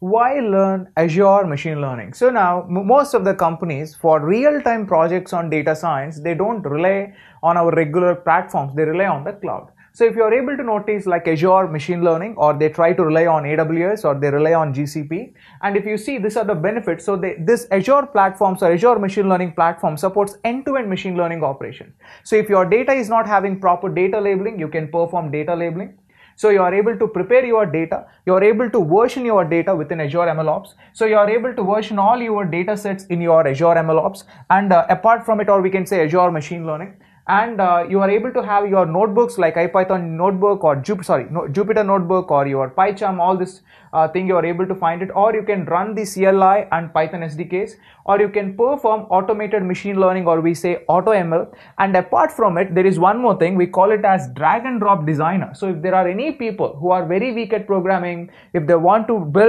why learn Azure machine learning? So now most of the companies for real-time projects on data science, they don't rely on our regular platforms, they rely on the cloud. So if you're able to notice like Azure machine learning or they try to rely on AWS or they rely on GCP and if you see these are the benefits so they, this Azure platforms or Azure machine learning platform supports end-to-end machine learning operation. So if your data is not having proper data labeling you can perform data labeling. So you are able to prepare your data, you are able to version your data within Azure MLOps. So you are able to version all your data sets in your Azure MLOps and uh, apart from it or we can say Azure machine learning and uh, you are able to have your notebooks like IPython notebook or Jup sorry no, Jupyter notebook or your PyCharm all this uh, thing you are able to find it. Or you can run the CLI and Python SDKs or you can perform automated machine learning or we say auto ML and apart from it there is one more thing. We call it as drag and drop designer. So if there are any people who are very weak at programming if they want to build